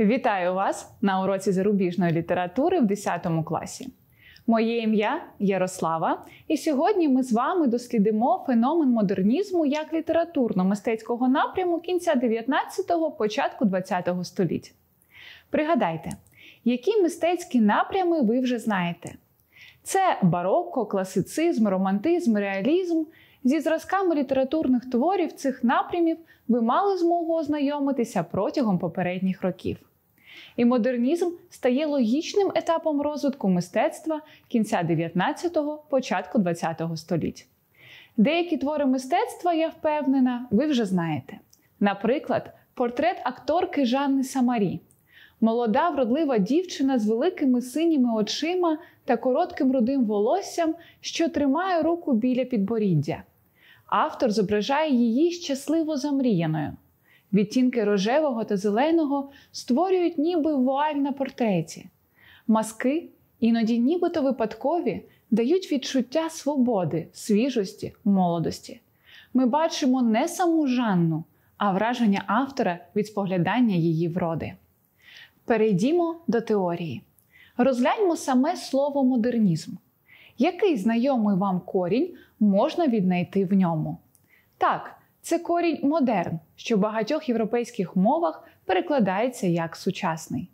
Вітаю вас на уроці зарубіжної літератури в 10 класі. Моє ім'я Ярослава, і сьогодні ми з вами дослідимо феномен модернізму як літературно-мистецького напряму кінця 19-го, початку 20-го століття. Пригадайте, які мистецькі напрями ви вже знаєте: це барокко, класицизм, романтизм, реалізм. Зі зразками літературних творів цих напрямів ви мали змогу ознайомитися протягом попередніх років. І модернізм стає логічним етапом розвитку мистецтва кінця 19-го, початку 20-го століття. Деякі твори мистецтва, я впевнена, ви вже знаєте. Наприклад, портрет акторки Жанни Самарі. Молода, вродлива дівчина з великими синіми очима та коротким рудим волоссям, що тримає руку біля підборіддя. Автор зображає її щасливо замріяною. Відтінки рожевого та зеленого створюють ніби вуаль на портреті. Маски, іноді нібито випадкові, дають відчуття свободи, свіжості, молодості. Ми бачимо не саму Жанну, а враження автора від споглядання її вроди. Перейдімо до теорії. Розгляньмо саме слово модернізм. Який знайомий вам корінь можна віднайти в ньому? Так, це корінь модерн, що в багатьох європейських мовах перекладається як сучасний.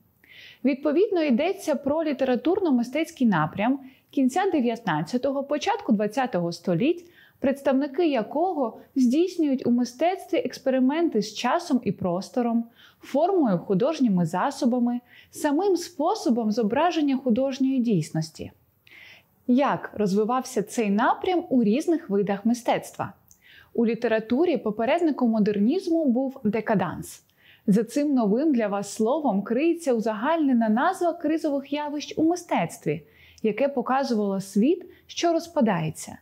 Відповідно, йдеться про літературно-мистецький напрям кінця 19-го, початку 20-го століть, представники якого здійснюють у мистецтві експерименти з часом і простором, формою художніми засобами, самим способом зображення художньої дійсності. Як розвивався цей напрям у різних видах мистецтва? У літературі попередником модернізму був декаданс. За цим новим для вас словом криється узагальнена назва кризових явищ у мистецтві, яке показувало світ, що розпадається.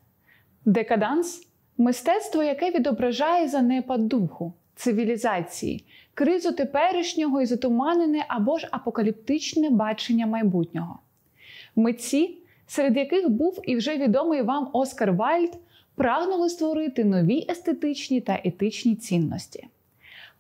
Декаданс мистецтво, яке відображає занепад духу, цивілізації, кризу теперішнього і затуманене або ж апокаліптичне бачення майбутнього. Митці, серед яких був і вже відомий вам Оскар Вальд, прагнули створити нові естетичні та етичні цінності.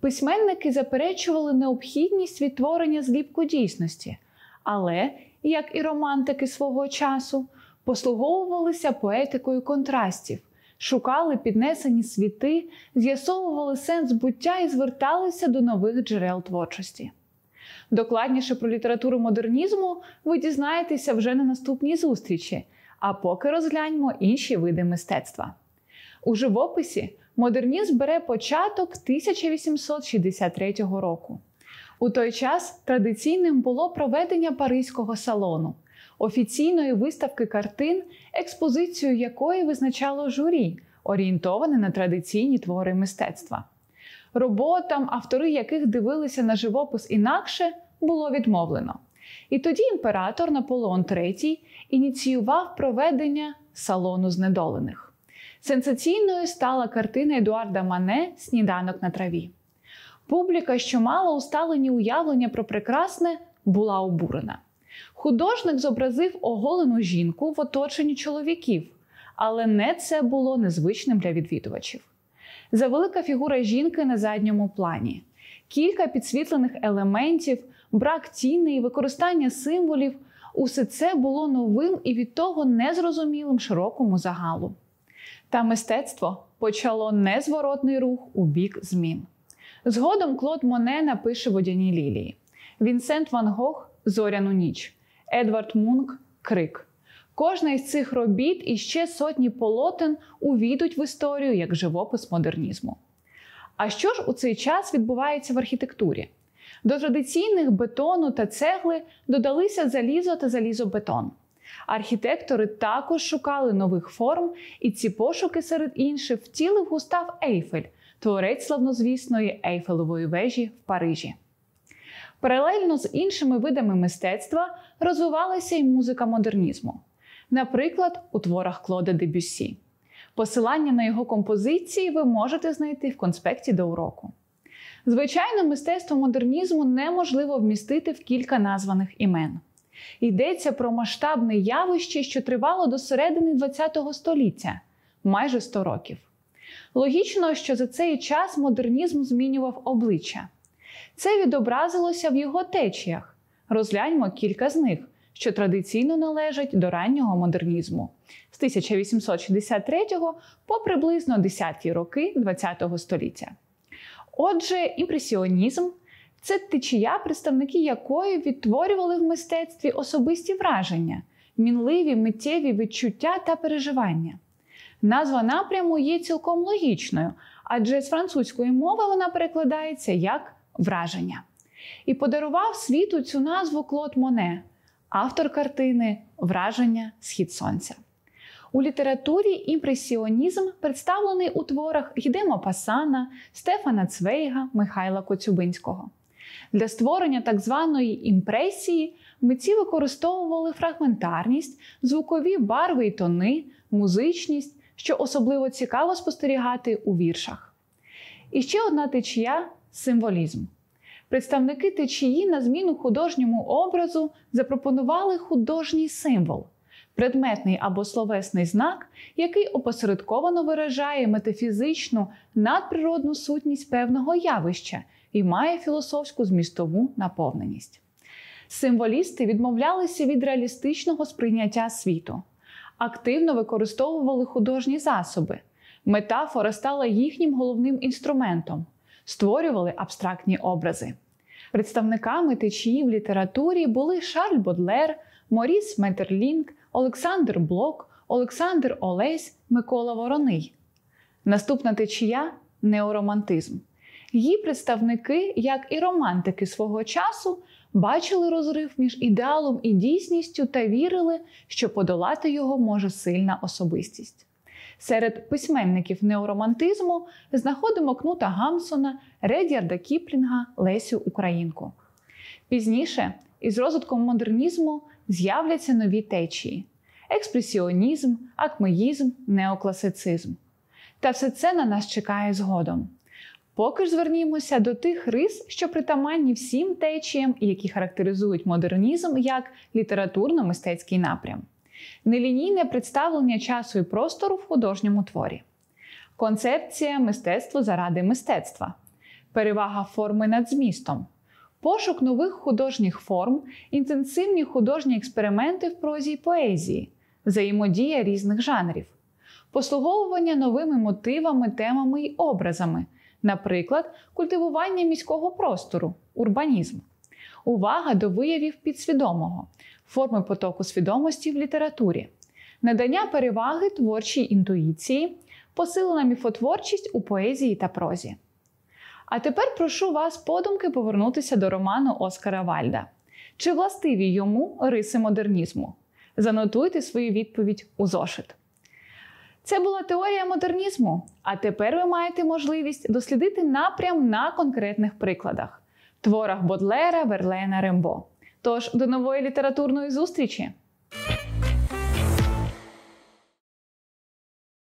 Письменники заперечували необхідність відтворення зліпку дійсності, але, як і романтики свого часу, послуговувалися поетикою контрастів, шукали піднесені світи, з'ясовували сенс буття і зверталися до нових джерел творчості. Докладніше про літературу модернізму ви дізнаєтеся вже на наступній зустрічі, а поки розгляньмо інші види мистецтва. У живописі модернізм бере початок 1863 року. У той час традиційним було проведення Паризького салону, офіційної виставки картин, експозицію якої визначало журі, орієнтоване на традиційні твори мистецтва. Роботам, автори яких дивилися на живопис інакше, було відмовлено. І тоді імператор Наполеон III ініціював проведення салону знедолених. Сенсаційною стала картина Едуарда Мане Сніданок на траві. Публіка, що мала усталені уявлення про прекрасне, була обурена. Художник зобразив оголену жінку в оточенні чоловіків, але не це було незвичним для відвідувачів. Завелика фігура жінки на задньому плані, кілька підсвітлених елементів, брак тіни і використання символів усе це було новим і від того незрозумілим широкому загалу. Та мистецтво почало незворотний рух у бік змін. Згодом Клод Моне напише водяні лілії, Вінсент Ван Гог Зоряну ніч, Едвард Мунк Крик. Кожна із цих робіт і ще сотні полотен увійдуть в історію як живопис модернізму. А що ж у цей час відбувається в архітектурі? До традиційних бетону та цегли додалися залізо та залізобетон. Архітектори також шукали нових форм, і ці пошуки серед інших втілив Густав Ейфель, творець славнозвісної Ейфелевої вежі в Парижі. Паралельно з іншими видами мистецтва розвивалася й музика модернізму, наприклад, у творах Клода Дебюссі. Посилання на його композиції ви можете знайти в конспекті до уроку. Звичайно, мистецтво модернізму неможливо вмістити в кілька названих імен. Йдеться про масштабне явище, що тривало до середини ХХ століття майже 100 років. Логічно, що за цей час модернізм змінював обличчя. Це відобразилося в його течіях. Розгляньмо кілька з них, що традиційно належать до раннього модернізму з 1863 по приблизно 10-ті роки ХХ століття. Отже, імпресіонізм це течія, представники якої відтворювали в мистецтві особисті враження, мінливі миттєві відчуття та переживання. Назва напряму є цілком логічною, адже з французької мови вона перекладається як враження. І подарував світу цю назву Клод Моне, автор картини Враження Схід Сонця. У літературі імпресіонізм представлений у творах Гідемо Пасана, Стефана Цвейга, Михайла Коцюбинського. Для створення так званої імпресії митці використовували фрагментарність, звукові барви й тони, музичність, що особливо цікаво спостерігати у віршах. І ще одна течія символізм. Представники течії на зміну художньому образу запропонували художній символ, предметний або словесний знак, який опосередковано виражає метафізичну надприродну сутність певного явища і має філософську змістову наповненість. Символісти відмовлялися від реалістичного сприйняття світу, активно використовували художні засоби. Метафора стала їхнім головним інструментом, створювали абстрактні образи. Представниками течії в літературі були Шарль Бодлер, Моріс Метерлінг, Олександр Блок, Олександр Олесь, Микола Вороний. Наступна течія неоромантизм. Її представники, як і романтики свого часу, бачили розрив між ідеалом і дійсністю та вірили, що подолати його може сильна особистість. Серед письменників неоромантизму знаходимо Кнута Гамсона, Редярда Кіплінга, Лесю Українку. Пізніше, із розвитком модернізму, з'являться нові течії: експресіонізм, акмеїзм, неокласицизм. Та все це на нас чекає згодом. Поки ж звернімося до тих рис, що притаманні всім течіям, які характеризують модернізм як літературно-мистецький напрям, нелінійне представлення часу і простору в художньому творі, концепція мистецтво заради мистецтва, перевага форми над змістом, пошук нових художніх форм, інтенсивні художні експерименти в прозі й поезії, взаємодія різних жанрів, послуговування новими мотивами, темами й образами. Наприклад, культивування міського простору, урбанізм, увага до виявів підсвідомого, форми потоку свідомості в літературі, надання переваги творчій інтуїції, посилена міфотворчість у поезії та прозі. А тепер прошу вас подумки повернутися до роману Оскара Вальда. Чи властиві йому риси модернізму? Занотуйте свою відповідь у зошит. Це була теорія модернізму. А тепер ви маєте можливість дослідити напрям на конкретних прикладах творах Бодлера, Верлена, Рембо. Тож до нової літературної зустрічі!